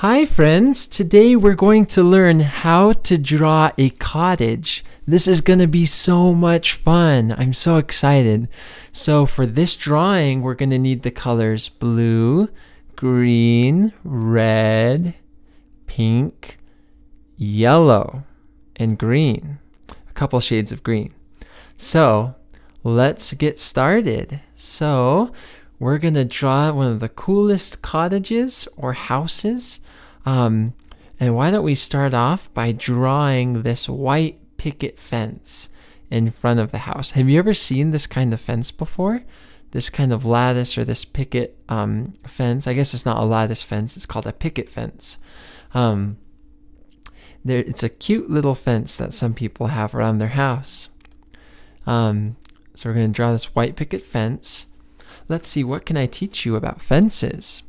Hi, friends. Today we're going to learn how to draw a cottage. This is going to be so much fun. I'm so excited. So, for this drawing, we're going to need the colors blue, green, red, pink, yellow, and green. A couple shades of green. So, let's get started. So, we're going to draw one of the coolest cottages or houses. Um, and why don't we start off by drawing this white picket fence in front of the house? Have you ever seen this kind of fence before? This kind of lattice or this picket um, fence. I guess it's not a lattice fence, it's called a picket fence. Um, there, it's a cute little fence that some people have around their house. Um, so we're going to draw this white picket fence. Let's see, what can I teach you about fences?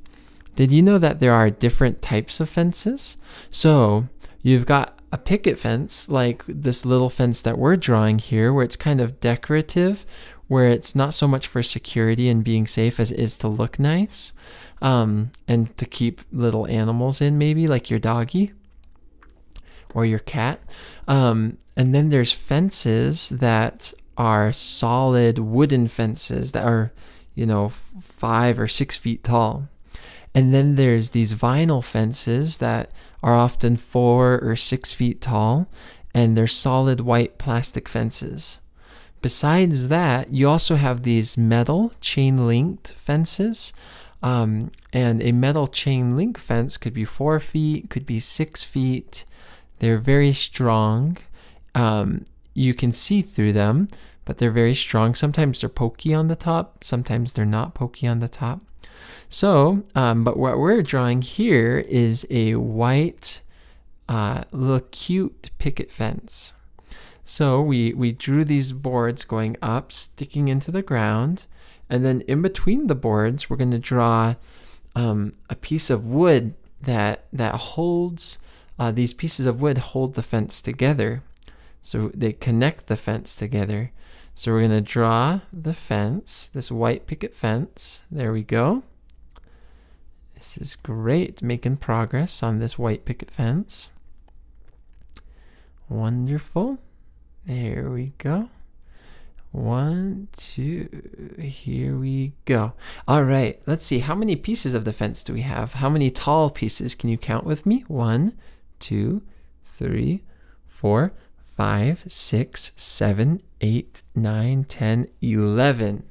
Did you know that there are different types of fences? So you've got a picket fence, like this little fence that we're drawing here, where it's kind of decorative, where it's not so much for security and being safe as it is to look nice um, and to keep little animals in, maybe like your doggy or your cat. Um, and then there's fences that are solid wooden fences that are you know, five or six feet tall. And then there's these vinyl fences that are often four or six feet tall, and they're solid white plastic fences. Besides that, you also have these metal chain linked fences. Um, and a metal chain link fence could be four feet, could be six feet. They're very strong. Um, you can see through them, but they're very strong. Sometimes they're pokey on the top, sometimes they're not pokey on the top. So, um, but what we're drawing here is a white, uh, little cute picket fence. So we, we drew these boards going up, sticking into the ground, and then in between the boards, we're going to draw um, a piece of wood that that holds uh, these pieces of wood hold the fence together. So they connect the fence together. So we're going to draw the fence, this white picket fence. There we go. This is great, making progress on this white picket fence. Wonderful. There we go. One, two, here we go. All right, let's see. How many pieces of the fence do we have? How many tall pieces? Can you count with me? One, two, three, four, five, six, seven, eight, nine, ten, eleven.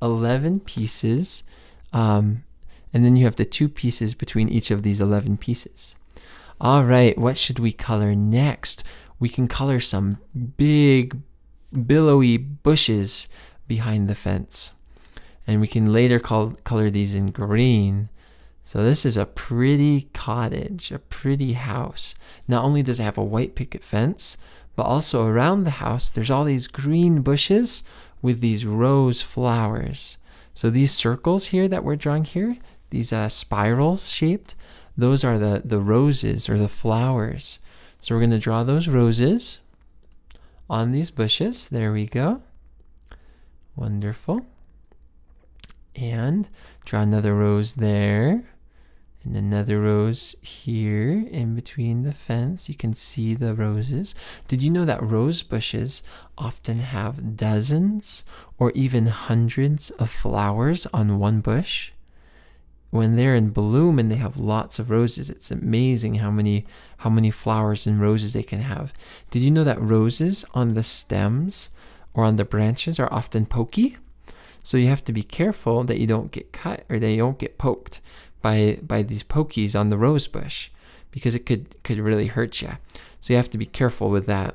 Eleven pieces. Um, and then you have the two pieces between each of these 11 pieces. All right, what should we color next? We can color some big, billowy bushes behind the fence. And we can later color these in green. So this is a pretty cottage, a pretty house. Not only does it have a white picket fence, but also around the house, there's all these green bushes with these rose flowers. So these circles here that we're drawing here, these uh, spirals shaped, those are the, the roses or the flowers. So we're going to draw those roses on these bushes. There we go. Wonderful. And draw another rose there and another rose here in between the fence. You can see the roses. Did you know that rose bushes often have dozens or even hundreds of flowers on one bush? When they're in bloom and they have lots of roses, it's amazing how many how many flowers and roses they can have. Did you know that roses on the stems or on the branches are often pokey? So you have to be careful that you don't get cut or they don't get poked by by these pokies on the rose bush because it could could really hurt you. So you have to be careful with that.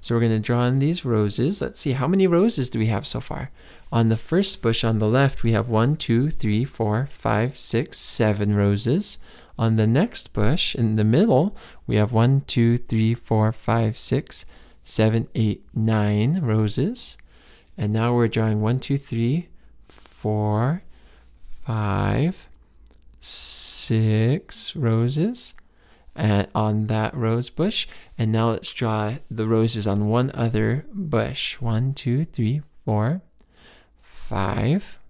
So we're going to draw in these roses. Let's see, how many roses do we have so far? On the first bush on the left, we have one, two, three, four, five, six, seven roses. On the next bush in the middle, we have one, two, three, four, five, six, seven, eight, nine roses. And now we're drawing one, two, three, four, five, six roses and on that rose bush. And now let's draw the roses on one other bush. One, two, three, four, five,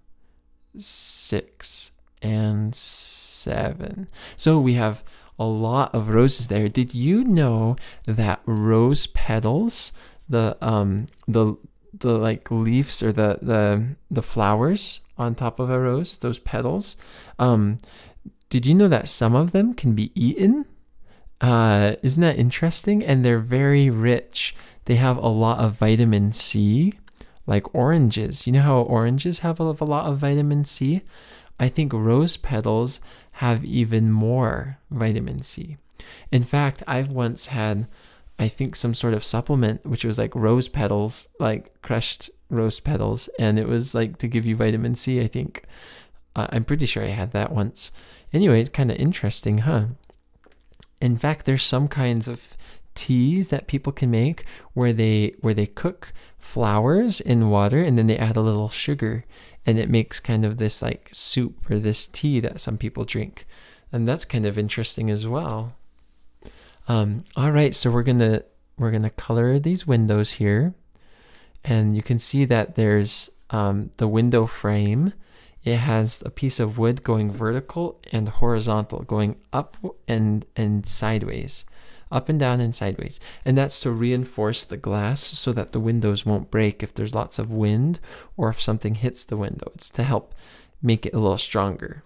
six. and seven. So we have a lot of roses there. Did you know that rose petals, the um the the like leaves or the the the flowers on top of a rose, those petals, um did you know that some of them can be eaten? Uh, isn't that interesting? And they're very rich. They have a lot of vitamin C, like oranges. You know how oranges have a, lot of vitamin C? I think rose petals have even more vitamin C. In fact, I've once had, I think, some sort of supplement which was like rose petals, like crushed rose petals, and it was like to give you vitamin C, I think. Uh, I'm pretty sure I had that once. Anyway, it's kind of interesting, huh? In fact, there's some kinds of teas that people can make where they where they cook flowers in water and then they add a little sugar and it makes kind of this like soup or this tea that some people drink. And that's kind of interesting as well. Um, all right, so we're gonna we're gonna color these windows here, and you can see that there's um, the window frame. It has a piece of wood going vertical and horizontal, going up and and sideways up and down and sideways. And that's to reinforce the glass so that the windows won't break if there's lots of wind or if something hits the window. It's to help make it a little stronger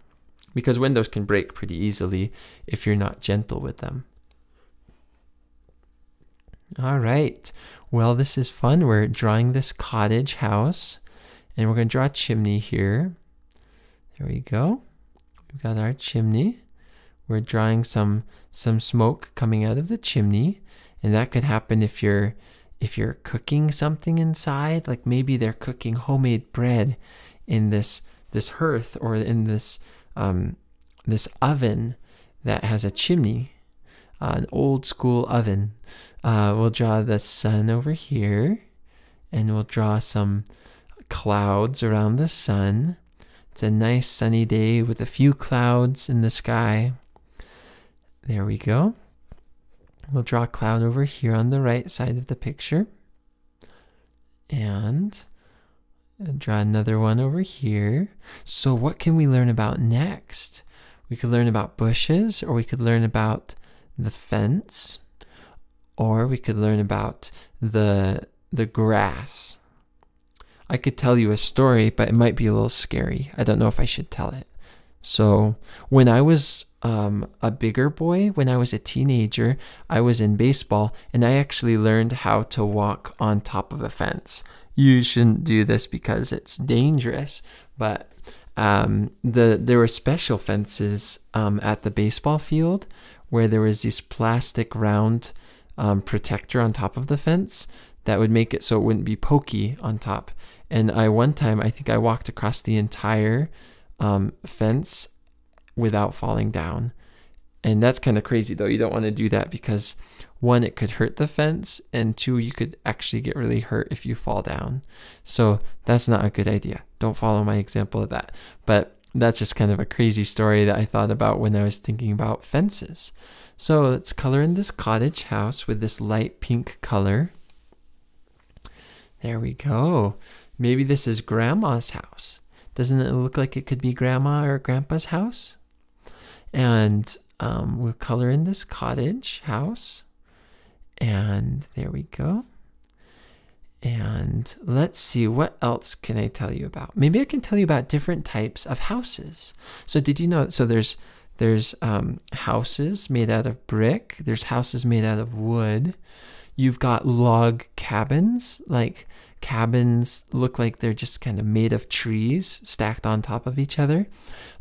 because windows can break pretty easily if you're not gentle with them. All right. Well, this is fun. We're drawing this cottage house and we're going to draw a chimney here. There we go. We've got our chimney. We're drawing some some smoke coming out of the chimney, and that could happen if you're if you're cooking something inside, like maybe they're cooking homemade bread in this this hearth or in this um, this oven that has a chimney, uh, an old school oven. Uh, we'll draw the sun over here, and we'll draw some clouds around the sun. It's a nice sunny day with a few clouds in the sky. There we go. We'll draw a cloud over here on the right side of the picture. And draw another one over here. So what can we learn about next? We could learn about bushes, or we could learn about the fence, or we could learn about the the grass. I could tell you a story, but it might be a little scary. I don't know if I should tell it. So when I was um, a bigger boy, when I was a teenager, I was in baseball and I actually learned how to walk on top of a fence. You shouldn't do this because it's dangerous, but um, the there were special fences um, at the baseball field where there was this plastic round um, protector on top of the fence that would make it so it wouldn't be pokey on top. And I one time I think I walked across the entire um, fence without falling down. And that's kind of crazy though. You don't want to do that because one, it could hurt the fence, and two, you could actually get really hurt if you fall down. So that's not a good idea. Don't follow my example of that. But that's just kind of a crazy story that I thought about when I was thinking about fences. So let's color in this cottage house with this light pink color. There we go. Maybe this is grandma's house. Doesn't it look like it could be grandma or grandpa's house? And um, we'll color in this cottage house. And there we go. And let's see, what else can I tell you about? Maybe I can tell you about different types of houses. So did you know, so there's there's um, houses made out of brick. There's houses made out of wood. You've got log cabins, like cabins look like they're just kind of made of trees stacked on top of each other.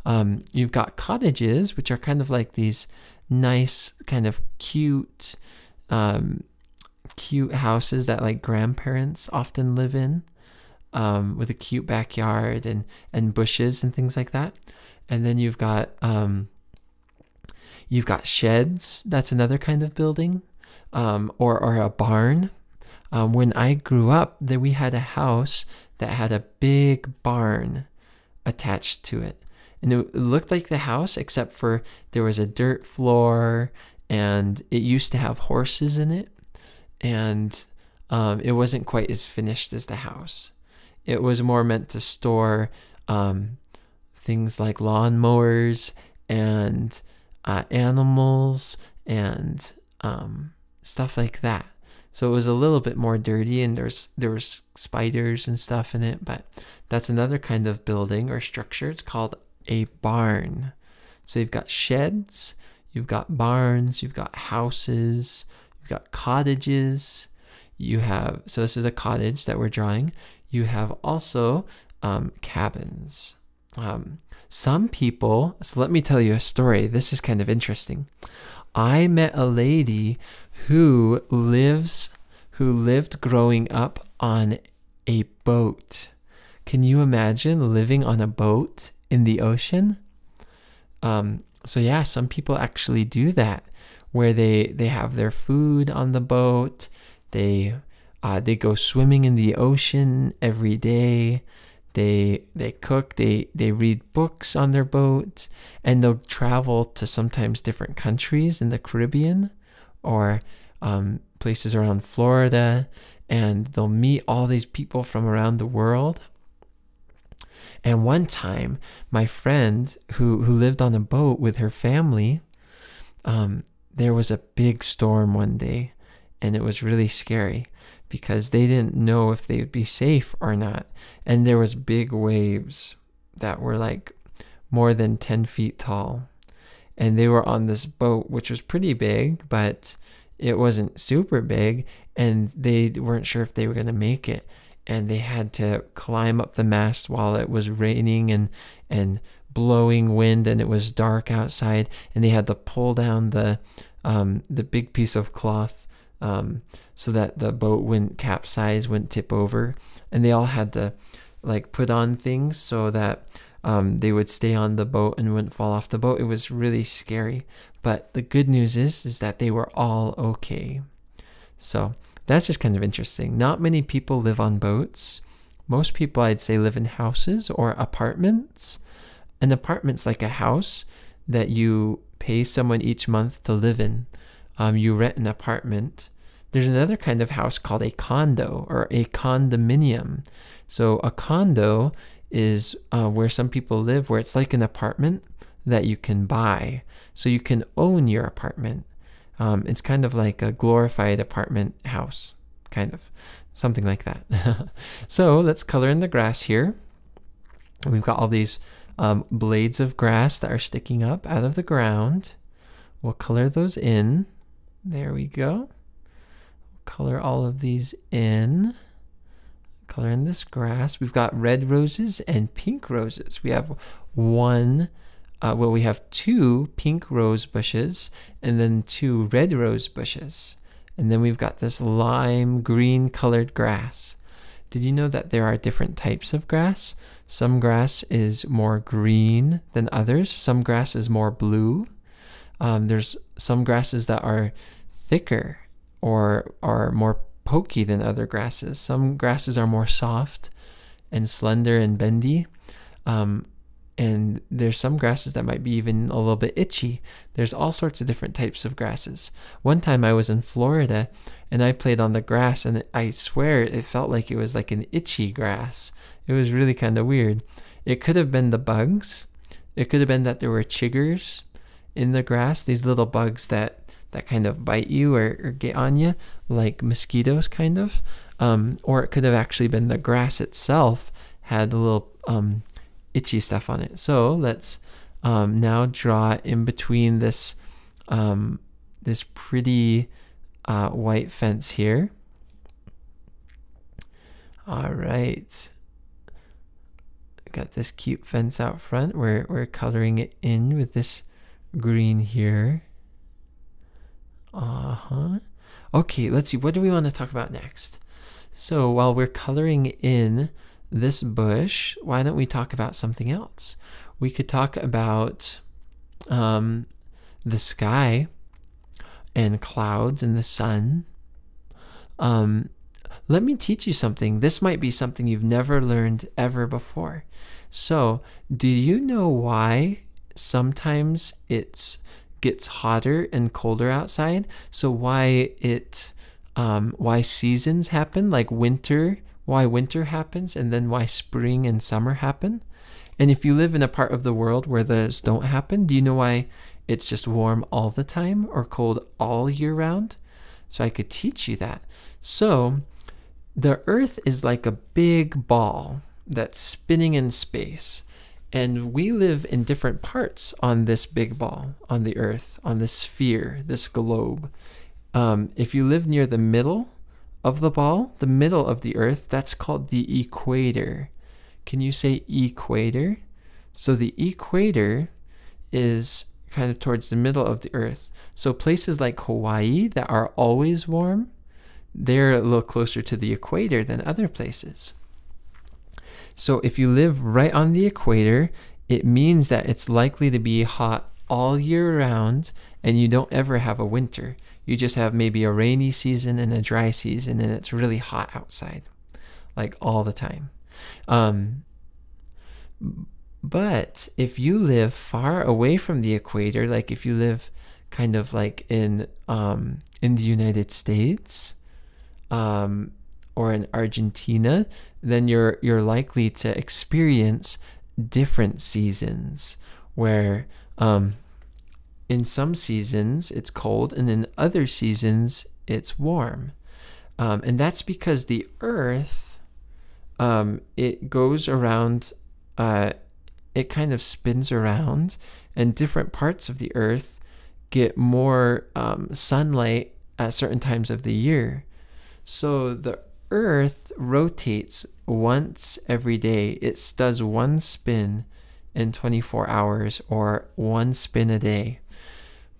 Um, you've got cottages, which are kind of like these nice, kind of cute, um, cute houses that like grandparents often live in, um, with a cute backyard and and bushes and things like that. And then you've got um, you've got sheds. That's another kind of building, um, or or a barn um, when I grew up, that we had a house that had a big barn attached to it. And it looked like the house, except for there was a dirt floor and it used to have horses in it. And um, it wasn't quite as finished as the house. It was more meant to store um, things like lawnmowers and uh, animals and um, stuff like that. So it was a little bit more dirty, and there's there was spiders and stuff in it. But that's another kind of building or structure. It's called a barn. So you've got sheds, you've got barns, you've got houses, you've got cottages. You have so this is a cottage that we're drawing. You have also um, cabins. Um, some people. So let me tell you a story. This is kind of interesting. I met a lady who lives who lived growing up on a boat. Can you imagine living on a boat in the ocean? Um, so yeah, some people actually do that, where they they have their food on the boat. They uh, they go swimming in the ocean every day. They they cook, they they read books on their boat, and they'll travel to sometimes different countries in the Caribbean or um, places around Florida, and they'll meet all these people from around the world. And one time, my friend who who lived on a boat with her family, um, there was a big storm one day, and it was really scary because they didn't know if they would be safe or not. And there was big waves that were like more than 10 feet tall. And they were on this boat, which was pretty big, but it wasn't super big. And they weren't sure if they were going to make it. And they had to climb up the mast while it was raining and, and blowing wind and it was dark outside. And they had to pull down the, um, the big piece of cloth um, so that the boat wouldn't capsize, wouldn't tip over, and they all had to like put on things so that um, they would stay on the boat and wouldn't fall off the boat. It was really scary, but the good news is is that they were all okay. So that's just kind of interesting. Not many people live on boats. Most people, I'd say, live in houses or apartments. An apartment's like a house that you pay someone each month to live in. Um, you rent an apartment there's another kind of house called a condo or a condominium. So a condo is uh, where some people live, where it's like an apartment that you can buy. So you can own your apartment. Um, it's kind of like a glorified apartment house, kind of something like that. so let's color in the grass here. We've got all these um, blades of grass that are sticking up out of the ground. We'll color those in. There we go color all of these in. Color in this grass. We've got red roses and pink roses. We have one, uh, well, we have two pink rose bushes and then two red rose bushes. And then we've got this lime green colored grass. Did you know that there are different types of grass? Some grass is more green than others. Some grass is more blue. Um, there's some grasses that are thicker or are more pokey than other grasses. Some grasses are more soft and slender and bendy. Um, and there's some grasses that might be even a little bit itchy. There's all sorts of different types of grasses. One time I was in Florida and I played on the grass and I swear it felt like it was like an itchy grass. It was really kind of weird. It could have been the bugs. It could have been that there were chiggers in the grass, these little bugs that that kind of bite you or, or get on you, like mosquitoes, kind of. Um, or it could have actually been the grass itself had a little um, itchy stuff on it. So let's um, now draw in between this um, this pretty uh, white fence here. All right. Got this cute fence out front. We're, we're coloring it in with this green here. Uh huh. Okay, let's see. What do we want to talk about next? So while we're coloring in this bush, why don't we talk about something else? We could talk about um, the sky and clouds and the sun. Um, let me teach you something. This might be something you've never learned ever before. So, do you know why sometimes it's gets hotter and colder outside. So why it um, why seasons happen, like winter, why winter happens, and then why spring and summer happen. And if you live in a part of the world where those don't happen, do you know why it's just warm all the time or cold all year round? So I could teach you that. So the earth is like a big ball that's spinning in space. And we live in different parts on this big ball, on the earth, on this sphere, this globe. Um, if you live near the middle of the ball, the middle of the earth, that's called the equator. Can you say equator? So the equator is kind of towards the middle of the earth. So places like Hawaii that are always warm, they're a little closer to the equator than other places. So if you live right on the equator, it means that it's likely to be hot all year round and you don't ever have a winter. You just have maybe a rainy season and a dry season and it's really hot outside, like all the time. Um, but if you live far away from the equator, like if you live kind of like in um, in the United States, um, or in Argentina, then you're you're likely to experience different seasons where um, in some seasons it's cold and in other seasons it's warm. Um, and that's because the earth um, it goes around uh, it kind of spins around and different parts of the earth get more um, sunlight at certain times of the year. So the Earth rotates once every day. It does one spin in 24 hours or one spin a day.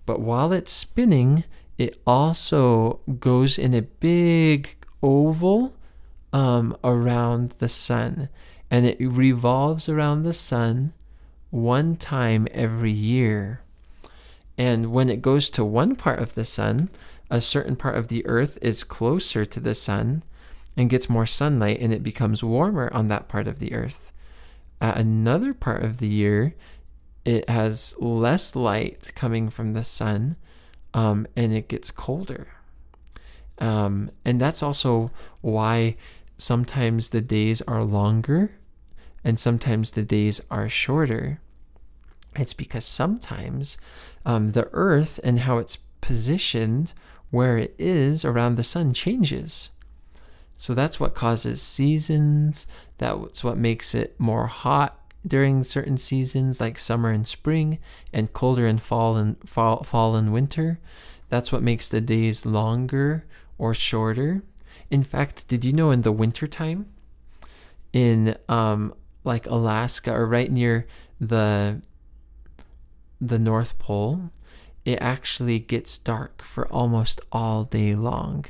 But while it's spinning, it also goes in a big oval um, around the sun. And it revolves around the sun one time every year. And when it goes to one part of the sun, a certain part of the earth is closer to the sun and gets more sunlight and it becomes warmer on that part of the earth. At another part of the year, it has less light coming from the sun um, and it gets colder. Um, and that's also why sometimes the days are longer and sometimes the days are shorter. It's because sometimes um, the earth and how it's positioned where it is around the sun changes. So that's what causes seasons. That's what makes it more hot during certain seasons like summer and spring and colder in fall and fall, fall and winter. That's what makes the days longer or shorter. In fact, did you know in the winter time in um, like Alaska or right near the the North Pole, it actually gets dark for almost all day long.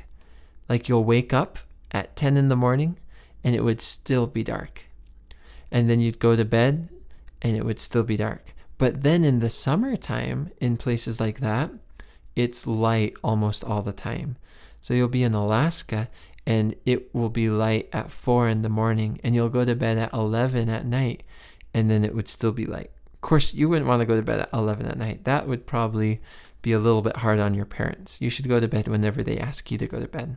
Like you'll wake up at 10 in the morning and it would still be dark. And then you'd go to bed and it would still be dark. But then in the summertime, in places like that, it's light almost all the time. So you'll be in Alaska and it will be light at 4 in the morning and you'll go to bed at 11 at night and then it would still be light. Of course, you wouldn't want to go to bed at 11 at night. That would probably be a little bit hard on your parents. You should go to bed whenever they ask you to go to bed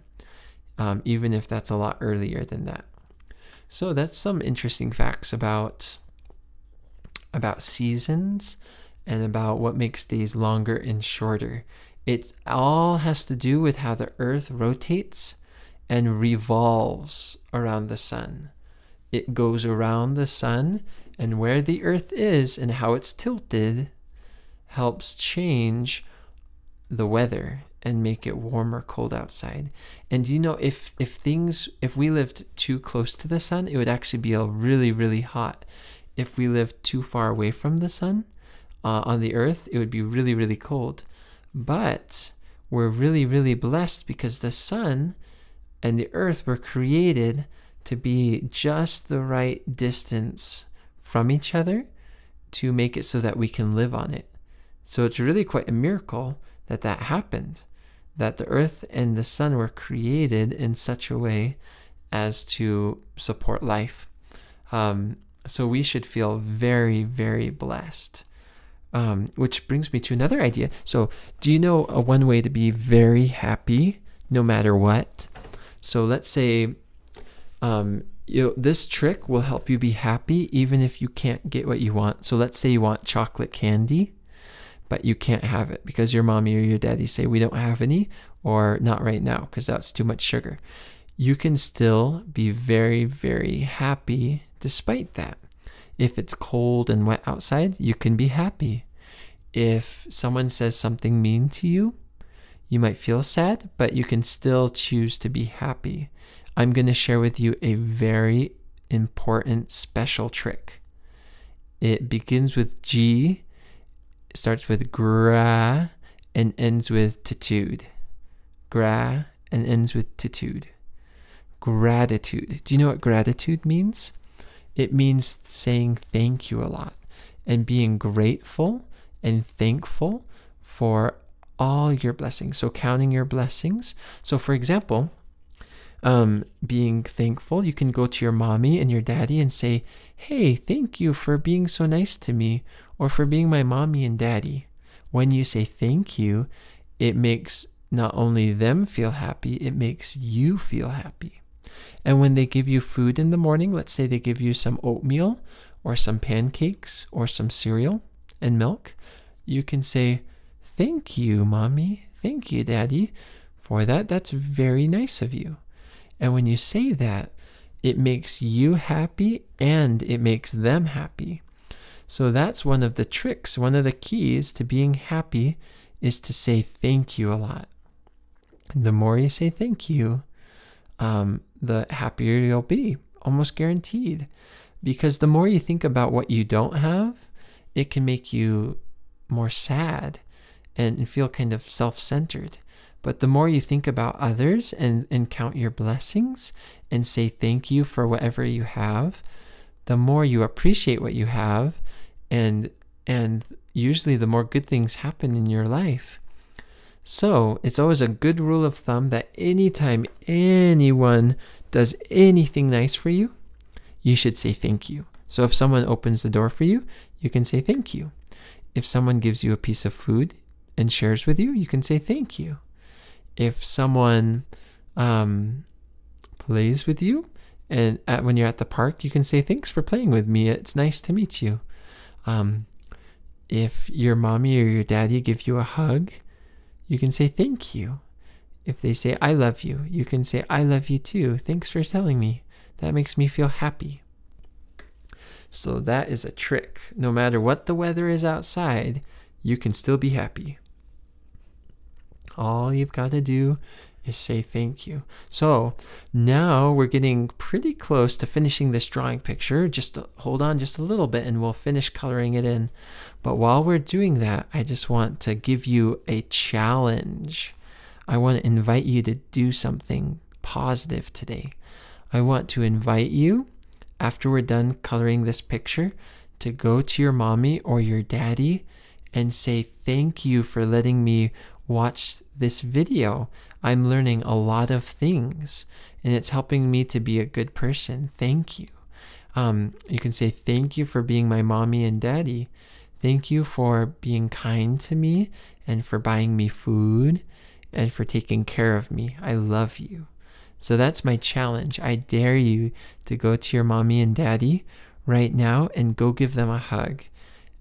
um, even if that's a lot earlier than that. So that's some interesting facts about about seasons and about what makes days longer and shorter. It all has to do with how the earth rotates and revolves around the sun. It goes around the sun, and where the earth is and how it's tilted helps change the weather and make it warm or cold outside. And you know, if if things if we lived too close to the sun, it would actually be really really hot. If we lived too far away from the sun uh, on the earth, it would be really really cold. But we're really really blessed because the sun and the earth were created to be just the right distance from each other to make it so that we can live on it. So it's really quite a miracle that that happened that the earth and the sun were created in such a way as to support life. Um, so we should feel very, very blessed. Um, which brings me to another idea. So, do you know a one way to be very happy no matter what? So, let's say um, you know, this trick will help you be happy even if you can't get what you want. So let's say you want chocolate candy, but you can't have it because your mommy or your daddy say we don't have any or not right now because that's too much sugar. You can still be very, very happy despite that. If it's cold and wet outside, you can be happy. If someone says something mean to you, you might feel sad, but you can still choose to be happy. I'm going to share with you a very important special trick. It begins with G, starts with gra, and ends with titude. Gra and ends with titude. Gratitude. Do you know what gratitude means? It means saying thank you a lot and being grateful and thankful for all your blessings. So, counting your blessings. So, for example, um, being thankful, you can go to your mommy and your daddy and say, Hey, thank you for being so nice to me or for being my mommy and daddy. When you say thank you, it makes not only them feel happy, it makes you feel happy. And when they give you food in the morning, let's say they give you some oatmeal or some pancakes or some cereal and milk, you can say, Thank you, mommy. Thank you, daddy, for that. That's very nice of you. And when you say that, it makes you happy and it makes them happy. So that's one of the tricks. One of the keys to being happy is to say thank you a lot. The more you say thank you, um, the happier you'll be, almost guaranteed. Because the more you think about what you don't have, it can make you more sad and feel kind of self centered. But the more you think about others and, and count your blessings and say thank you for whatever you have, the more you appreciate what you have and and usually the more good things happen in your life. So it's always a good rule of thumb that anytime anyone does anything nice for you, you should say thank you. So if someone opens the door for you, you can say thank you. If someone gives you a piece of food, and shares with you, you can say thank you. If someone um, plays with you, and at, when you're at the park, you can say thanks for playing with me. It's nice to meet you. Um, if your mommy or your daddy give you a hug, you can say thank you. If they say I love you, you can say I love you too. Thanks for telling me. That makes me feel happy. So that is a trick. No matter what the weather is outside, you can still be happy. All you've got to do is say thank you. So now we're getting pretty close to finishing this drawing picture. Just uh, hold on just a little bit and we'll finish coloring it in. But while we're doing that, I just want to give you a challenge. I want to invite you to do something positive today. I want to invite you, after we're done coloring this picture, to go to your mommy or your daddy and say, Thank you for letting me watch this video. I'm learning a lot of things and it's helping me to be a good person. Thank you. Um, you can say, Thank you for being my mommy and daddy. Thank you for being kind to me and for buying me food and for taking care of me. I love you. So that's my challenge. I dare you to go to your mommy and daddy right now and go give them a hug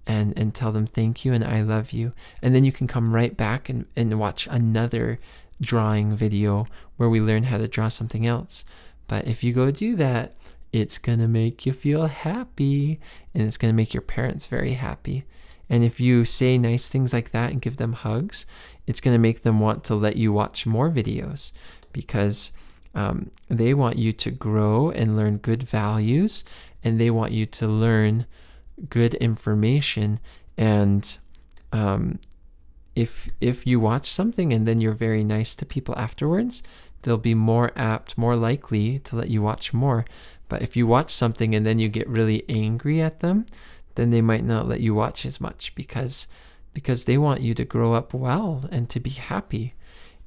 and and tell them thank you and I love you. And then you can come right back and, and watch another drawing video where we learn how to draw something else. But if you go do that, it's going to make you feel happy and it's going to make your parents very happy. And if you say nice things like that and give them hugs, it's going to make them want to let you watch more videos because um, they want you to grow and learn good values and they want you to learn good information and um, if if you watch something and then you're very nice to people afterwards they'll be more apt more likely to let you watch more but if you watch something and then you get really angry at them then they might not let you watch as much because because they want you to grow up well and to be happy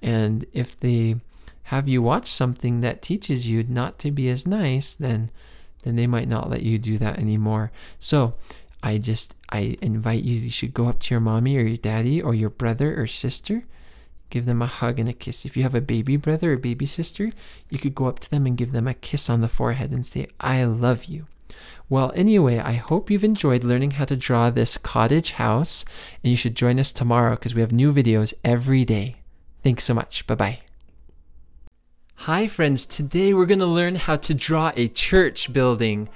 and if they have you watch something that teaches you not to be as nice then then they might not let you do that anymore. So I just I invite you you should go up to your mommy or your daddy or your brother or sister, give them a hug and a kiss. If you have a baby brother or baby sister, you could go up to them and give them a kiss on the forehead and say, I love you. Well, anyway, I hope you've enjoyed learning how to draw this cottage house, and you should join us tomorrow because we have new videos every day. Thanks so much. Bye bye. Hi, friends. Today we're going to learn how to draw a church building.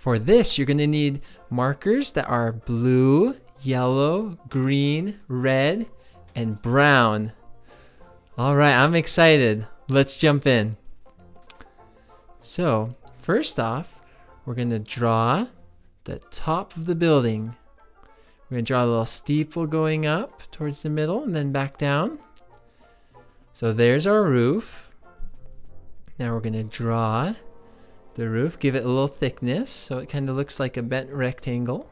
For this, you're going to need markers that are blue, yellow, green, red, and brown. All right, I'm excited. Let's jump in. So, first off, we're going to draw the top of the building. We're going to draw a little steeple going up towards the middle and then back down. So there's our roof. Now we're going to draw the roof, give it a little thickness so it kind of looks like a bent rectangle.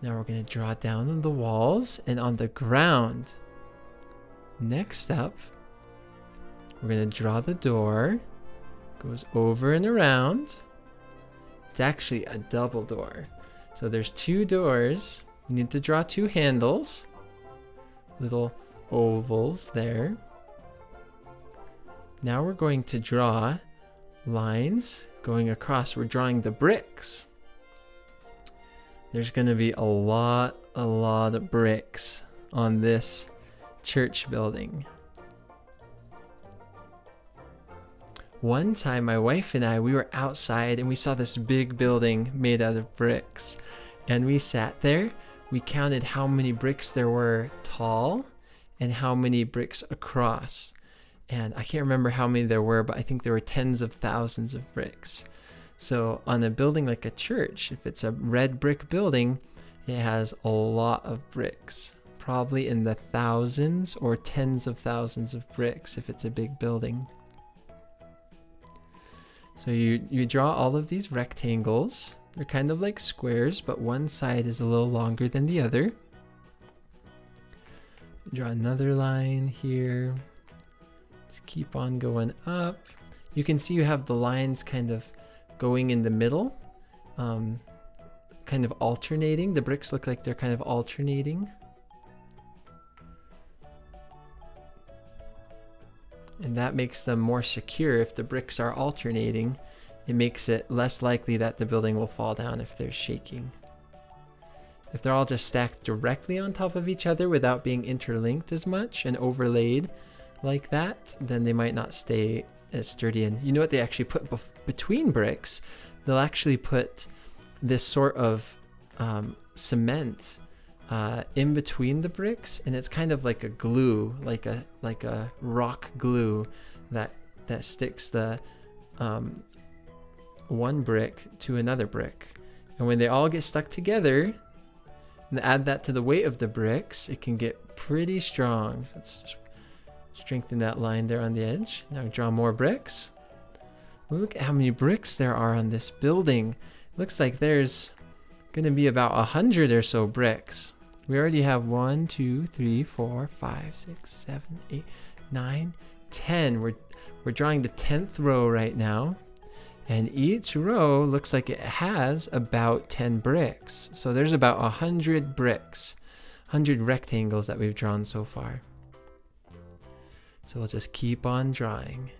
Now we're going to draw down on the walls and on the ground. Next up, we're going to draw the door. Goes over and around. It's actually a double door. So there's two doors. We need to draw two handles. Little ovals there. Now we're going to draw lines going across. We're drawing the bricks. There's going to be a lot, a lot of bricks on this church building. One time, my wife and I, we were outside and we saw this big building made out of bricks. And we sat there, we counted how many bricks there were tall and how many bricks across. And I can't remember how many there were, but I think there were tens of thousands of bricks. So, on a building like a church, if it's a red brick building, it has a lot of bricks, probably in the thousands or tens of thousands of bricks if it's a big building. So you, you draw all of these rectangles. They're kind of like squares, but one side is a little longer than the other. Draw another line here. Just keep on going up. You can see you have the lines kind of going in the middle, um, kind of alternating. The bricks look like they're kind of alternating. and that makes them more secure if the bricks are alternating. It makes it less likely that the building will fall down if they're shaking. If they're all just stacked directly on top of each other without being interlinked as much and overlaid like that, then they might not stay as sturdy. And you know what they actually put bef- between bricks? They'll actually put this sort of um, cement uh, in between the bricks, and it's kind of like a glue, like a like a rock glue that that sticks the um, one brick to another brick. And when they all get stuck together, and add that to the weight of the bricks, it can get pretty strong. So let's strengthen that line there on the edge. Now draw more bricks. Look at how many bricks there are on this building. Looks like there's going to be about a hundred or so bricks. We already have one, two, three, four, five, six, seven, eight, nine, ten. We're we're drawing the tenth row right now. And each row looks like it has about 10 bricks. So there's about 100 bricks, 100 rectangles that we've drawn so far. So we'll just keep on drawing.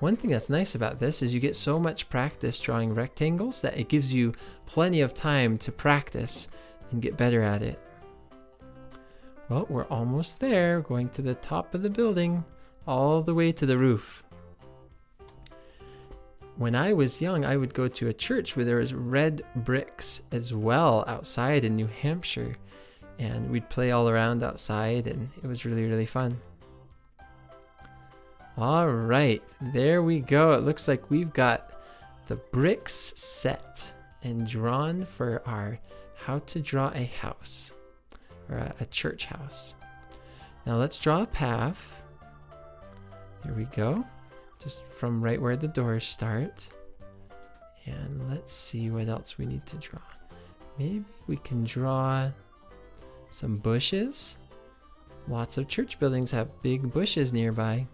One thing that's nice about this is you get so much practice drawing rectangles that it gives you plenty of time to practice and get better at it. Well, we're almost there, going to the top of the building, all the way to the roof. When I was young, I would go to a church where there was red bricks as well outside in New Hampshire. And we'd play all around outside, and it was really, really fun. All right, there we go. It looks like we've got the bricks set and drawn for our how to draw a house or a, a church house. Now let's draw a path. Here we go. Just from right where the doors start. And let's see what else we need to draw. Maybe we can draw some bushes. Lots of church buildings have big bushes nearby.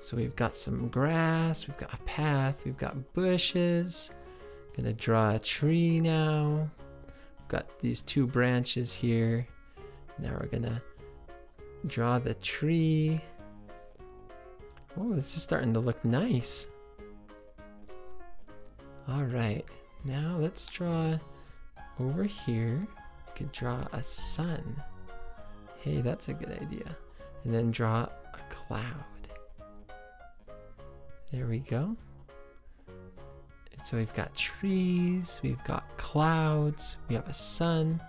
So we've got some grass, we've got a path, we've got bushes. Gonna draw a tree now. We've got these two branches here. Now we're gonna draw the tree. Oh, this is starting to look nice. All right, now let's draw over here. We could draw a sun. Hey, that's a good idea. And then draw a cloud. There we go. And so we've got trees, we've got clouds, we have a sun,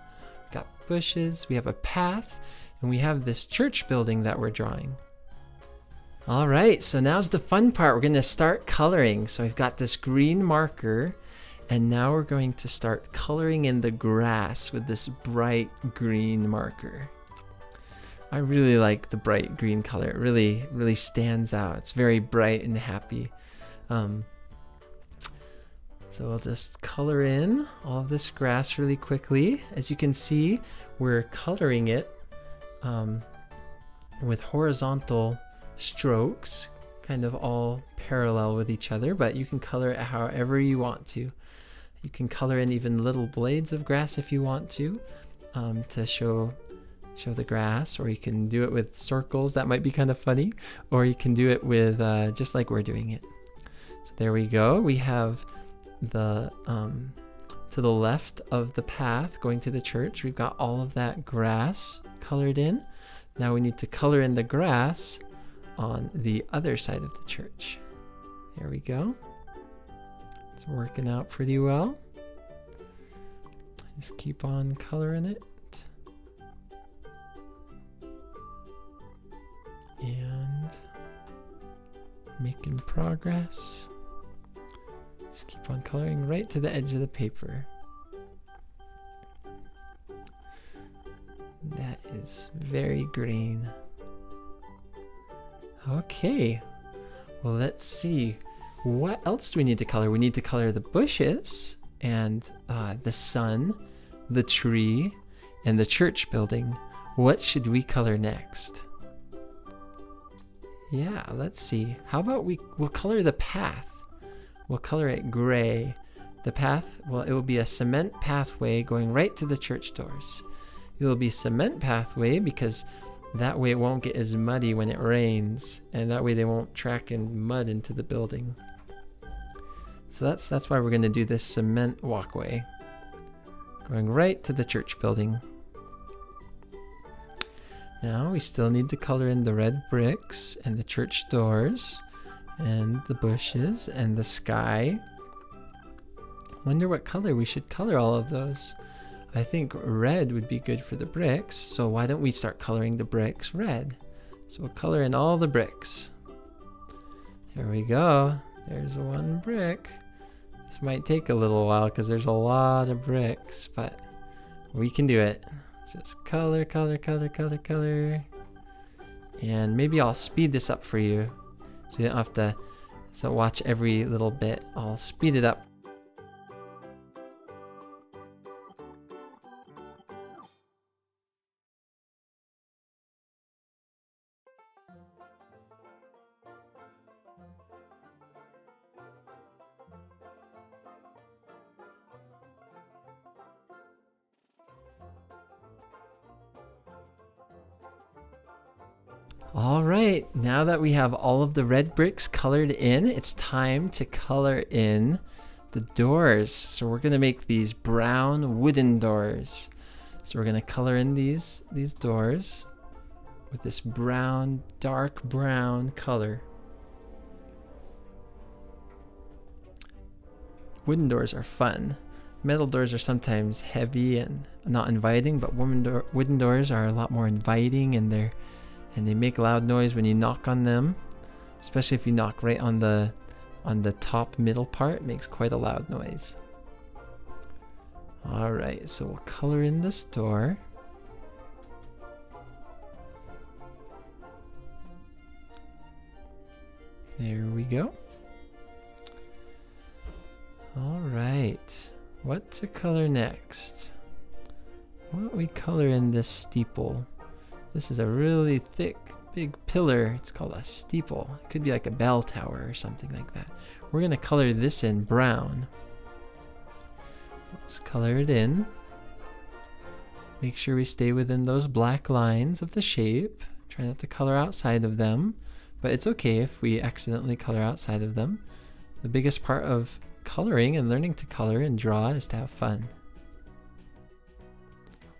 we've got bushes, we have a path, and we have this church building that we're drawing. All right, so now's the fun part. We're gonna start coloring. So we've got this green marker, and now we're going to start coloring in the grass with this bright green marker. I really like the bright green color. It really, really stands out. It's very bright and happy. Um, so I'll just color in all of this grass really quickly. As you can see, we're coloring it um, with horizontal strokes, kind of all parallel with each other, but you can color it however you want to. You can color in even little blades of grass if you want to, um, to show show the grass, or you can do it with circles. That might be kind of funny, or you can do it with uh, just like we're doing it. So there we go. We have the um, to the left of the path going to the church. We've got all of that grass colored in. Now we need to color in the grass on the other side of the church. There we go. It's working out pretty well. Just keep on coloring it. And making progress. Just keep on coloring right to the edge of the paper. That is very green. Okay. Well, let's see. What else do we need to color? We need to color the bushes and uh, the sun, the tree, and the church building. What should we color next? Yeah, let's see. How about we we'll color the path. We'll color it gray. The path, well, it will be a cement pathway going right to the church doors. It will be cement pathway because that way it won't get as muddy when it rains, and that way they won't track in mud into the building. So that's that's why we're going to do this cement walkway. Going right to the church building. Now we still need to color in the red bricks and the church doors and the bushes and the sky. Wonder what color we should color all of those. I think red would be good for the bricks, so why don't we start coloring the bricks red? So we'll color in all the bricks. There we go. There's one brick. This might take a little while because there's a lot of bricks, but we can do it. Just color, color, color, color, color. And maybe I'll speed this up for you so you don't have to so watch every little bit. I'll speed it up now that we have all of the red bricks colored in, it's time to color in the doors. So we're gonna make these brown wooden doors. So we're gonna color in these, these doors with this brown, dark brown color. Wooden doors are fun. Metal doors are sometimes heavy and not inviting, but wooden doors are a lot more inviting and they're and they make loud noise when you knock on them. Especially if you knock right on the on the top middle part makes quite a loud noise. All right so we'll color in this door there we go. All right what to color next? Why don't we color in this steeple this is a really thick, big pillar. It's called a steeple. It could be like a bell tower or something like that. We're going to color this in brown. Let's color it in. Make sure we stay within those black lines of the shape. Try not to color outside of them, but it's okay if we accidentally color outside of them. The biggest part of coloring and learning to color and draw is to have fun.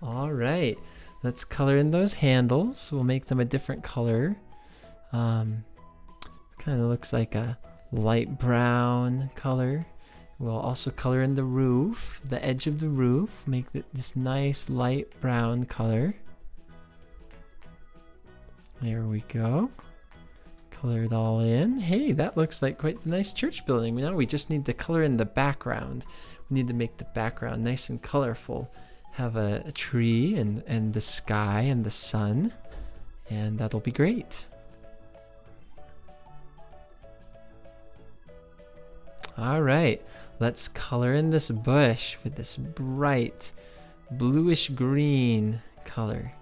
All right, let's color in those handles. We'll make them a different color. Um, kind of looks like a light brown color. We'll also color in the roof, the edge of the roof, make this nice light brown color. There we go. Color it all in. Hey, that looks like quite the nice church building. Now we just need to color in the background. We need to make the background nice and colorful. Have a, a tree and, and the sky and the sun, and that'll be great. All right, let's color in this bush with this bright bluish green color.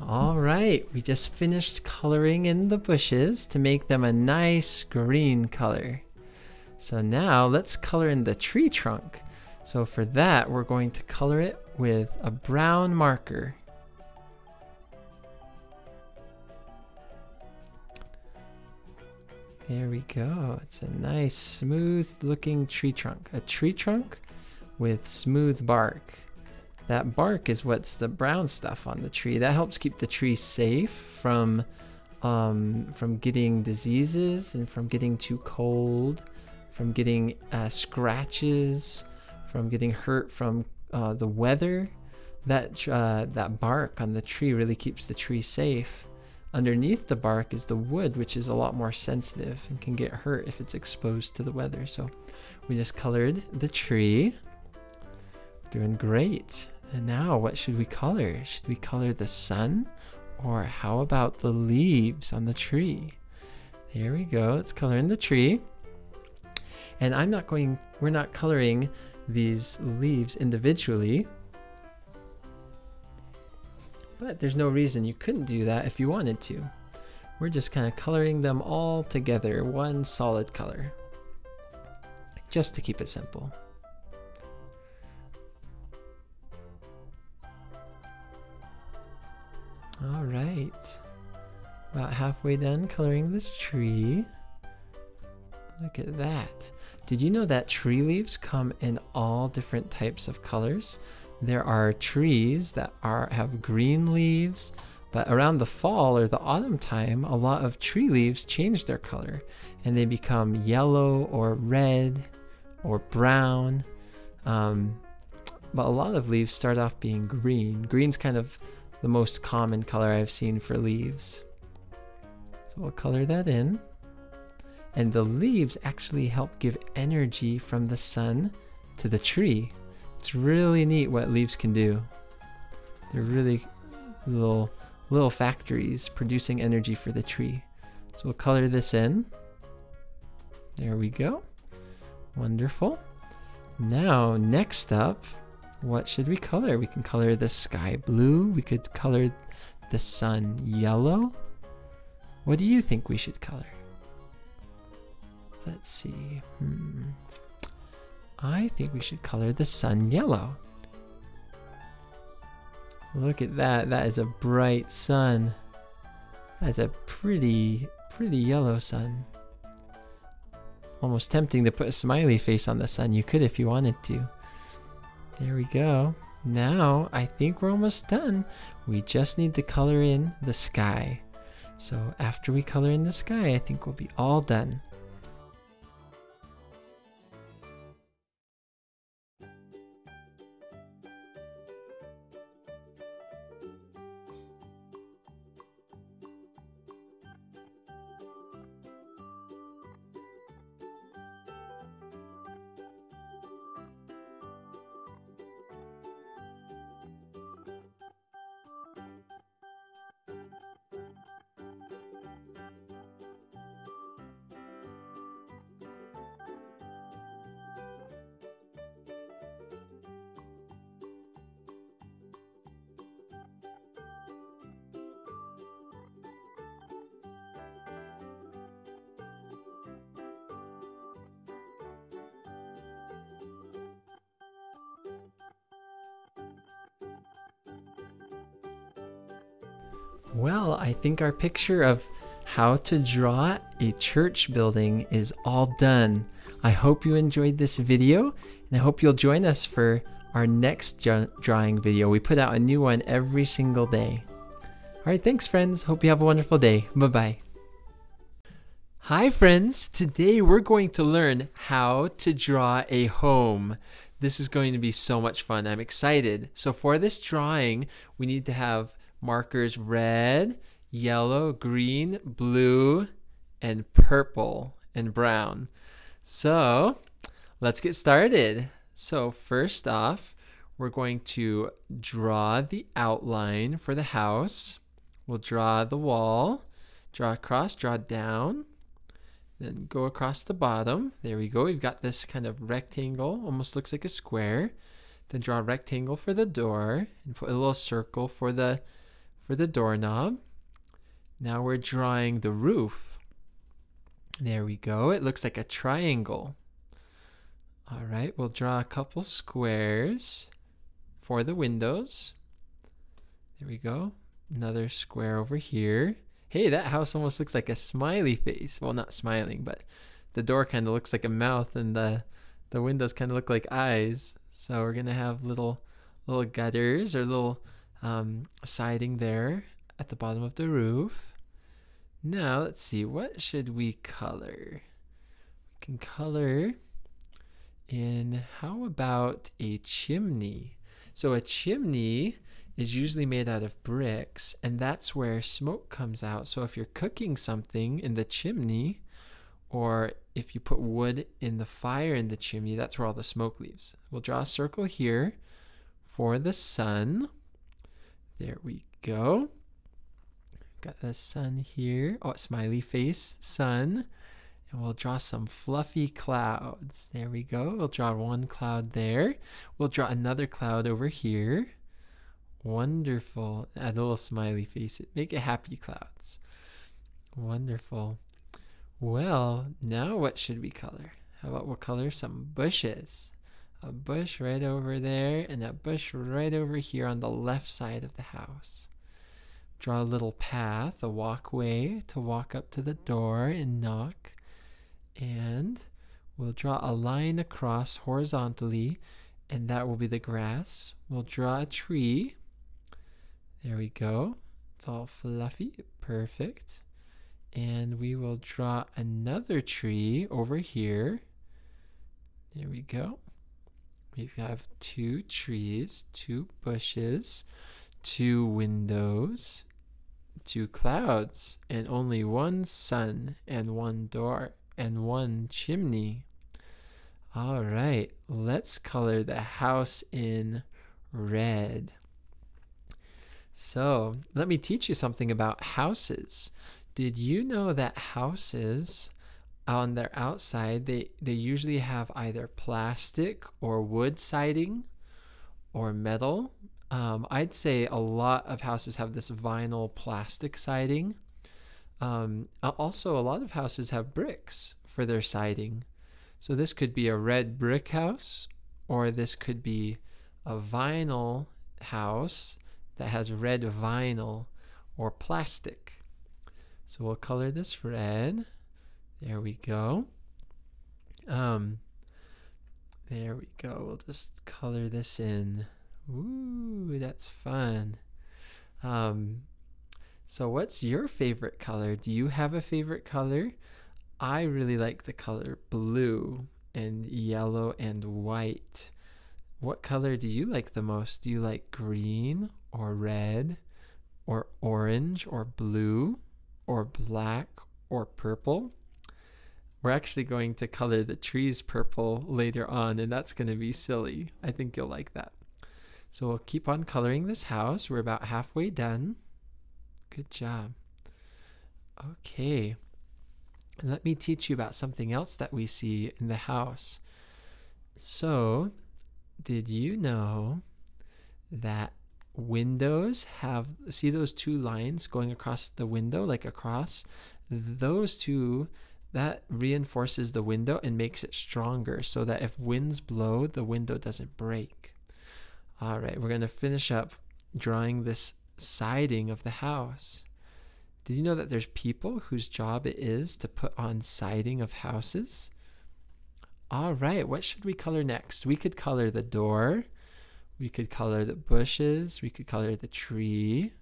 All right, we just finished coloring in the bushes to make them a nice green color. So now let's color in the tree trunk. So for that, we're going to color it with a brown marker. There we go. It's a nice smooth looking tree trunk. A tree trunk with smooth bark. That bark is what's the brown stuff on the tree. That helps keep the tree safe from um, from getting diseases and from getting too cold, from getting uh, scratches, from getting hurt from uh, the weather. That uh, that bark on the tree really keeps the tree safe. Underneath the bark is the wood, which is a lot more sensitive and can get hurt if it's exposed to the weather. So we just colored the tree. Doing great. And now, what should we color? Should we color the sun? Or how about the leaves on the tree? There we go. Let's color in the tree. And I'm not going, we're not coloring these leaves individually. But there's no reason you couldn't do that if you wanted to. We're just kind of coloring them all together, one solid color. Just to keep it simple. All right. About halfway done coloring this tree. Look at that. Did you know that tree leaves come in all different types of colors? There are trees that are have green leaves, but around the fall or the autumn time, a lot of tree leaves change their color and they become yellow or red or brown. Um, but a lot of leaves start off being green. Green's kind of the most common color I've seen for leaves. So we'll color that in. And the leaves actually help give energy from the sun to the tree. It's really neat what leaves can do. They're really little little factories producing energy for the tree. So we'll color this in. There we go. Wonderful. Now, next up, what should we color? We can color the sky blue. We could color the sun yellow. What do you think we should color? Let's see. Hmm. I think we should color the sun yellow. Look at that. That is a bright sun. That is a pretty, pretty yellow sun. Almost tempting to put a smiley face on the sun. You could if you wanted to. There we go. Now, I think we're almost done. We just need to color in the sky. So after we color in the sky, I think we'll be all done. Well, I think our picture of how to draw a church building is all done. I hope you enjoyed this video and I hope you'll join us for our next drawing video. We put out a new one every single day. All right, thanks friends. Hope you have a wonderful day. Bye-bye. Hi friends, today we're going to learn how to draw a home. This is going to be so much fun. I'm excited. So for this drawing, we need to have markers red, yellow, green, blue, and purple and brown. So let's get started. So first off, we're going to draw the outline for the house. We'll draw the wall, draw across, draw down, then go across the bottom. There we go. We've got this kind of rectangle, almost looks like a square. Then draw a rectangle for the door and put a little circle for the for the doorknob. Now we're drawing the roof. There we go. It looks like a triangle. All right, we'll draw a couple squares for the windows. There we go. Another square over here. Hey, that house almost looks like a smiley face. Well, not smiling, but the door kind of looks like a mouth and the the windows kind of look like eyes. So we're going to have little little gutters or little um, siding there at the bottom of the roof. Now, let's see. What should we color? We can color in how about a chimney? So a chimney is usually made out of bricks, and that's where smoke comes out. So if you're cooking something in the chimney, or if you put wood in the fire in the chimney, that's where all the smoke leaves. We'll draw a circle here for the sun. There we go. Got the sun here. Oh, smiley face, sun. And we'll draw some fluffy clouds. There we go. We'll draw one cloud there. We'll draw another cloud over here. Wonderful. Add a little smiley face. Make it happy clouds. Wonderful. Well, now what should we color? How about we'll color some bushes? A bush right over there and a bush right over here on the left side of the house. Draw a little path, a walkway to walk up to the door and knock. And we'll draw a line across horizontally, and that will be the grass. We'll draw a tree there we go. It's all fluffy. Perfect. And we will draw another tree over here. There we go. We have two trees, two bushes, two windows, two clouds, and only one sun, and one door, and one chimney. All right, let's color the house in red. So, let me teach you something about houses. Did you know that houses on their outside they they usually have either plastic or wood siding or metal? Um, I'd say a lot of houses have this vinyl plastic siding. Um, also, a lot of houses have bricks for their siding. So this could be a red brick house, or this could be a vinyl house that has red vinyl or plastic. So we'll color this red. There we go. Um, there we go. We'll just color this in. Ooh, that's fun. Um, so what's your favorite color? Do you have a favorite color? I really like the color blue and yellow and white. What color do you like the most? Do you like green or red or orange or blue or black or purple. We're actually going to color the trees purple later on, and that's going to be silly. I think you'll like that. So we'll keep on coloring this house. We're about halfway done. Good job. Okay. Let me teach you about something else that we see in the house. So, did you know that windows have see those two lines going across the window like across those two that reinforces the window and makes it stronger so that if winds blow the window doesn't break all right we're going to finish up drawing this siding of the house. Did you know that there's people whose job it is to put on siding of houses? All right, what should we color next? We could color the door. We could color the bushes. We could color the tree.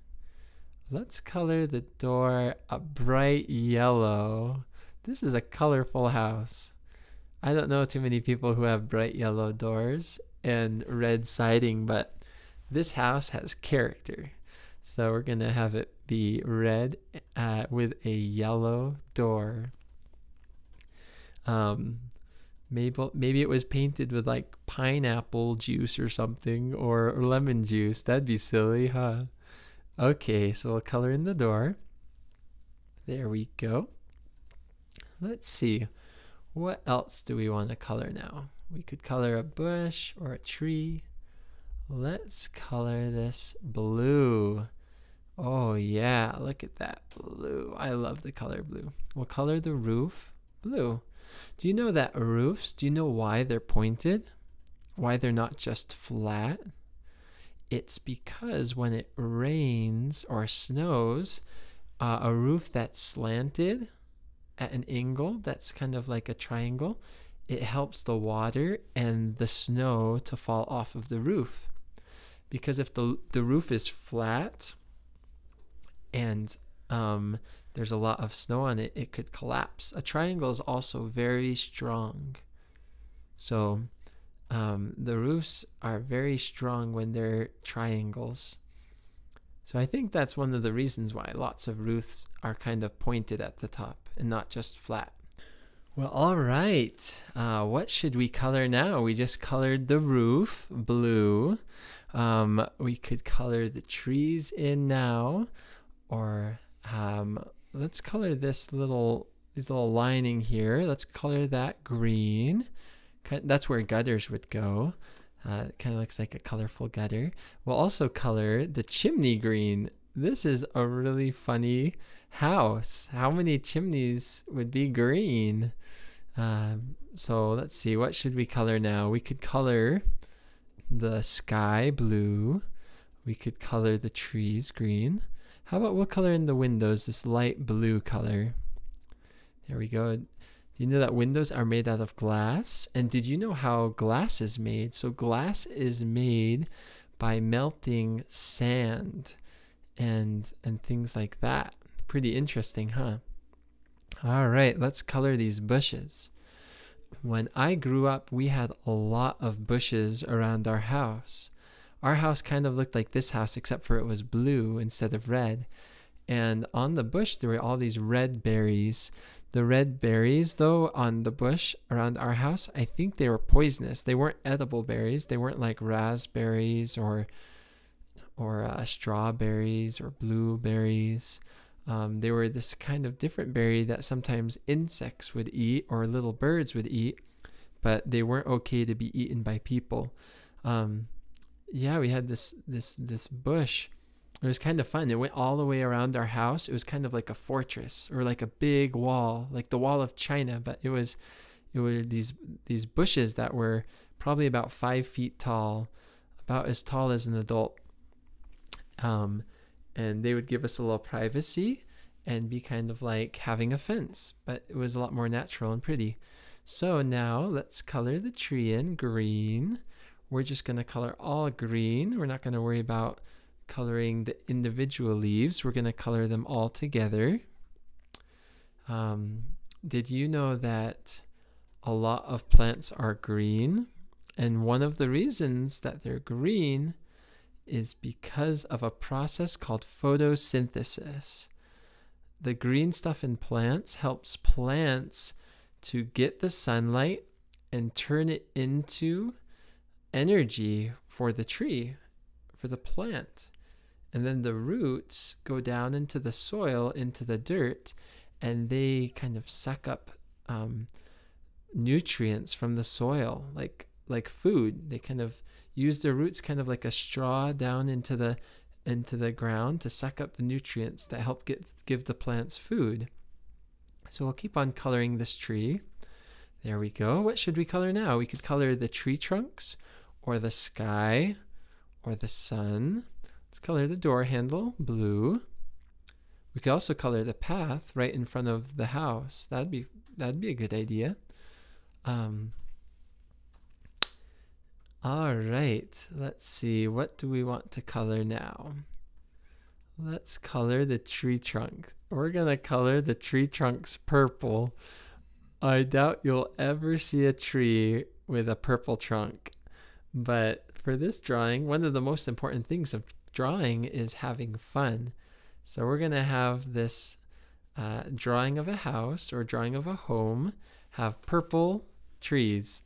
Let's color the door a bright yellow. This is a colorful house. I don't know too many people who have bright yellow doors and red siding, but this house has character. So we're going to have it be red uh, with a yellow door. Um, maybe, maybe it was painted with like pineapple juice or something or, or lemon juice. That'd be silly, huh? Okay, so we'll color in the door. There we go. Let's see. What else do we want to color now? We could color a bush or a tree. Let's color this blue. Oh yeah, look at that blue. I love the color blue. We'll color the roof blue. Do you know that roofs, do you know why they're pointed? Why they're not just flat? It's because when it rains or snows, uh, a roof that's slanted at an angle that's kind of like a triangle, it helps the water and the snow to fall off of the roof. Because if the, the roof is flat and um, there's a lot of snow on it, it could collapse. A triangle is also very strong. So um, the roofs are very strong when they're triangles. So I think that's one of the reasons why lots of roofs are kind of pointed at the top and not just flat. Well, all right. Uh, what should we color now? We just colored the roof blue. Um, we could color the trees in now, or um, let's color this little this little lining here. Let's color that green. That's where gutters would go. Uh, it kind of looks like a colorful gutter. We'll also color the chimney green. This is a really funny house. How many chimneys would be green? Um, so let's see, what should we color now? We could color the sky blue. We could color the trees green. How about we'll color in the windows this light blue color? There we go. Do you know that windows are made out of glass? And did you know how glass is made? So glass is made by melting sand and and things like that. Pretty interesting, huh? All right, let's color these bushes. When I grew up, we had a lot of bushes around our house. Our house kind of looked like this house, except for it was blue instead of red. And on the bush, there were all these red berries. The red berries, though, on the bush around our house, I think they were poisonous. They weren't edible berries. They weren't like raspberries or or uh, strawberries or blueberries. Um, they were this kind of different berry that sometimes insects would eat or little birds would eat, but they weren't okay to be eaten by people. Um, yeah, we had this this this bush. It was kind of fun. It went all the way around our house. It was kind of like a fortress or like a big wall, like the wall of China. But it was, it were these these bushes that were probably about five feet tall, about as tall as an adult. Um, and they would give us a little privacy and be kind of like having a fence, but it was a lot more natural and pretty. So now let's color the tree in green. We're just going to color all green. We're not going to worry about coloring the individual leaves. We're going to color them all together. Um, did you know that a lot of plants are green? And one of the reasons that they're green is because of a process called photosynthesis. The green stuff in plants helps plants to get the sunlight and turn it into energy for the tree, for the plant. And then the roots go down into the soil, into the dirt, and they kind of suck up um, nutrients from the soil, like like food. They kind of use their roots kind of like a straw down into the into the ground to suck up the nutrients that help get give the plants food. So we'll keep on coloring this tree. There we go. What should we color now? We could color the tree trunks or the sky or the sun. Let's color the door handle blue. We could also color the path right in front of the house. That'd be that'd be a good idea. Um, all right, let's see. What do we want to color now? Let's color the tree trunks. We're gonna color the tree trunks purple. I doubt you'll ever see a tree with a purple trunk. But for this drawing, one of the most important things of drawing is having fun. So we're going to have this uh, drawing of a house or drawing of a home have purple trees.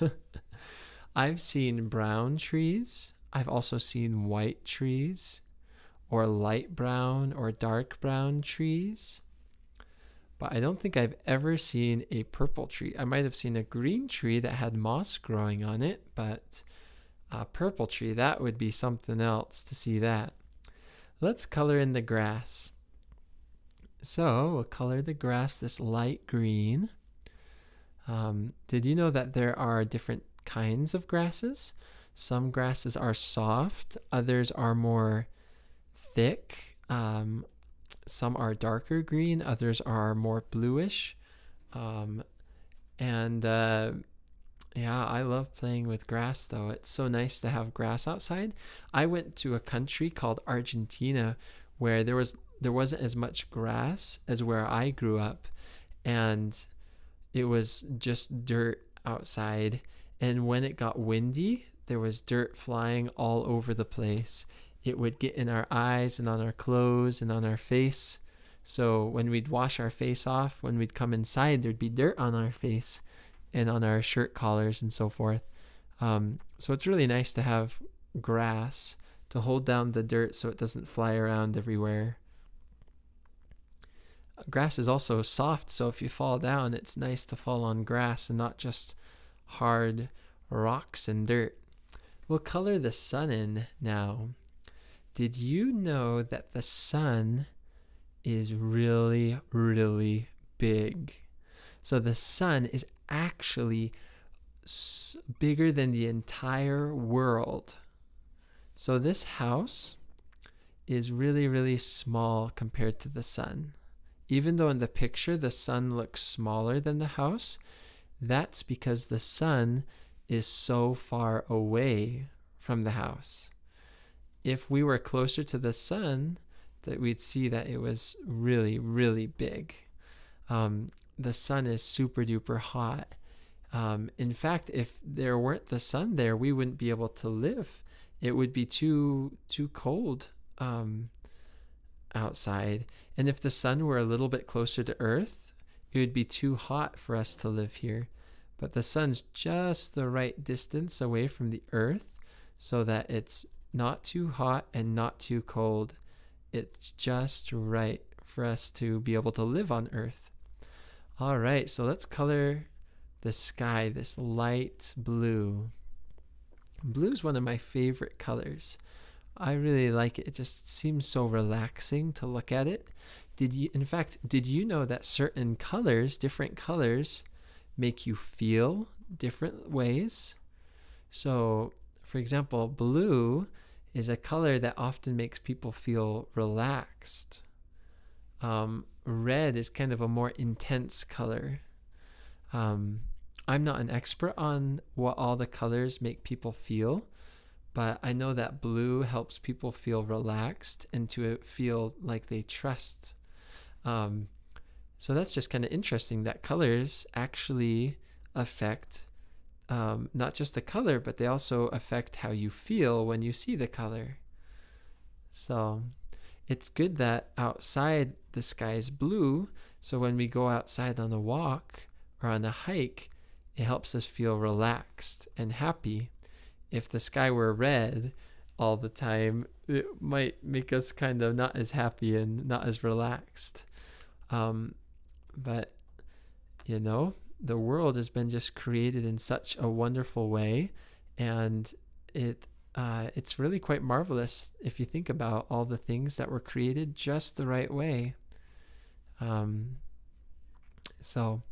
I've seen brown trees. I've also seen white trees or light brown or dark brown trees. But I don't think I've ever seen a purple tree. I might have seen a green tree that had moss growing on it, but a purple tree, that would be something else to see that. Let's color in the grass. So we'll color the grass this light green. Um, did you know that there are different kinds of grasses? Some grasses are soft, others are more thick. Um, some are darker green, others are more bluish. Um, and uh, yeah, I love playing with grass though. It's so nice to have grass outside. I went to a country called Argentina where there was there wasn't as much grass as where I grew up and it was just dirt outside and when it got windy, there was dirt flying all over the place. It would get in our eyes and on our clothes and on our face. So when we'd wash our face off, when we'd come inside, there'd be dirt on our face and on our shirt collars and so forth. Um, so it's really nice to have grass to hold down the dirt so it doesn't fly around everywhere. Grass is also soft, so if you fall down, it's nice to fall on grass and not just hard rocks and dirt. We'll color the sun in now. Did you know that the sun is really, really big? So the sun is actually bigger than the entire world. So this house is really, really small compared to the sun. Even though in the picture the sun looks smaller than the house, that's because the sun is so far away from the house. If we were closer to the sun, that we'd see that it was really, really big. Um, the sun is super duper hot. Um, in fact, if there weren't the sun there, we wouldn't be able to live. It would be too too cold um, outside. And if the sun were a little bit closer to Earth, it would be too hot for us to live here. But the sun's just the right distance away from the Earth so that it's not too hot and not too cold. It's just right for us to be able to live on Earth. All right, so let's color the sky this light blue. Blue is one of my favorite colors. I really like it. It just seems so relaxing to look at it. Did you in fact, did you know that certain colors, different colors make you feel different ways? So, for example, blue is a color that often makes people feel relaxed. Um, red is kind of a more intense color. Um, I'm not an expert on what all the colors make people feel, but I know that blue helps people feel relaxed and to feel like they trust. Um, so that's just kind of interesting that colors actually affect um, not just the color, but they also affect how you feel when you see the color. So it's good that outside the sky is blue. So when we go outside on a walk or on a hike, it helps us feel relaxed and happy. If the sky were red all the time, it might make us kind of not as happy and not as relaxed. Um, but, you know, the world has been just created in such a wonderful way. And it uh, it's really quite marvelous if you think about all the things that were created just the right way. Um, so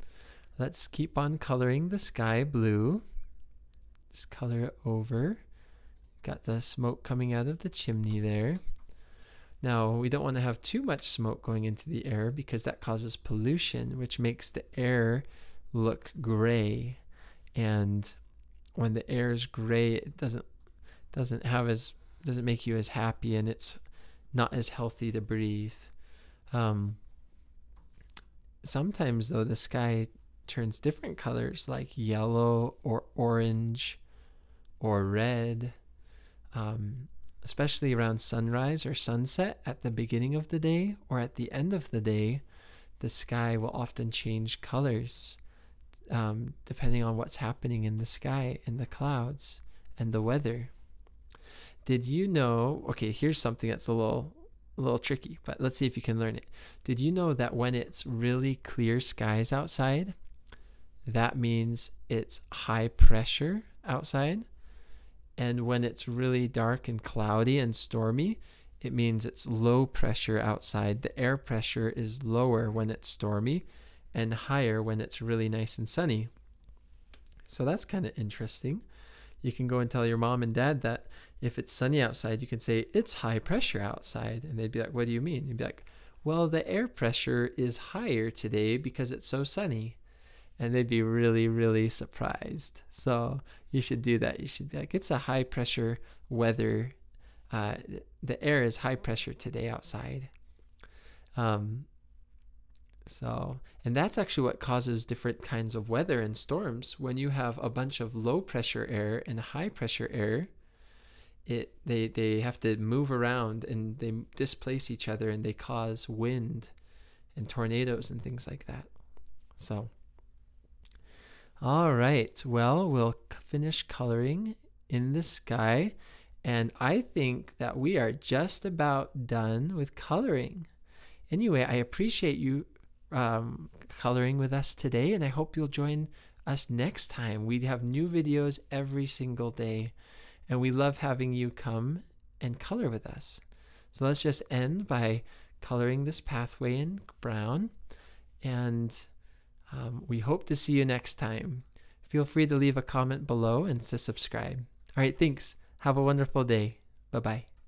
let's keep on coloring the sky blue. Just color it over. Got the smoke coming out of the chimney there. Now, we don't want to have too much smoke going into the air because that causes pollution, which makes the air look gray. And when the air is gray, it doesn't doesn't have as doesn't make you as happy and it's not as healthy to breathe. Um, sometimes though the sky turns different colors like yellow or orange or red um, especially around sunrise or sunset at the beginning of the day or at the end of the day the sky will often change colors um, depending on what's happening in the sky and the clouds and the weather. Did you know okay here's something that's a little a little tricky, but let's see if you can learn it. Did you know that when it's really clear skies outside, that means it's high pressure outside? And when it's really dark and cloudy and stormy, it means it's low pressure outside. The air pressure is lower when it's stormy and higher when it's really nice and sunny. So that's kind of interesting you can go and tell your mom and dad that if it's sunny outside, you can say, it's high pressure outside. And they'd be like, what do you mean? You'd be like, well, the air pressure is higher today because it's so sunny. And they'd be really, really surprised. So you should do that. You should be like, it's a high pressure weather. Uh, the air is high pressure today outside. Um, so, and that's actually what causes different kinds of weather and storms. When you have a bunch of low pressure air and high pressure air, it they they have to move around and they displace each other and they cause wind and tornadoes and things like that. So, all right. Well, we'll finish coloring in the sky. And I think that we are just about done with coloring. Anyway, I appreciate you um, coloring with us today, and I hope you'll join us next time. We have new videos every single day, and we love having you come and color with us. So let's just end by coloring this pathway in brown, and um, we hope to see you next time. Feel free to leave a comment below and to subscribe. All right, thanks. Have a wonderful day. Bye bye.